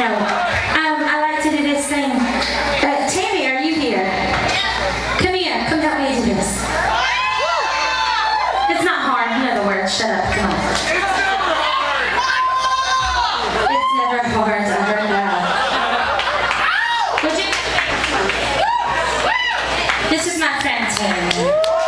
No. Um, I like to do this thing. Uh, Tammy, are you here? Come here. Come help me do this. It's not hard. You know the words. Shut up. Come on. It's never hard. I heard that. This is my friend Tammy.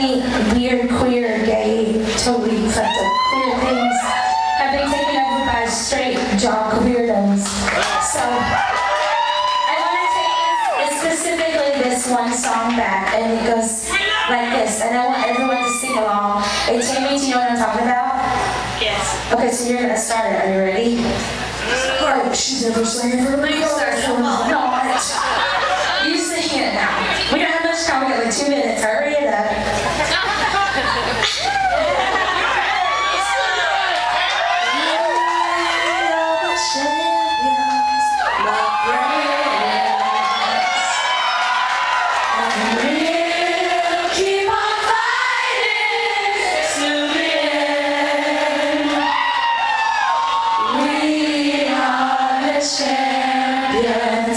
Many weird, queer, gay, totally fucked up queer things have been taken over by straight jock weirdos. So, I want to take specifically this one song back, and it goes like this, and I want everyone to sing along. Hey, Tammy, do you know what I'm talking about? Yes. Okay, so you're gonna start it. Are you ready? Oh, she's never sang for me. No, you sing it now. We don't have much time. We got like two minutes. Hurry it up. champions.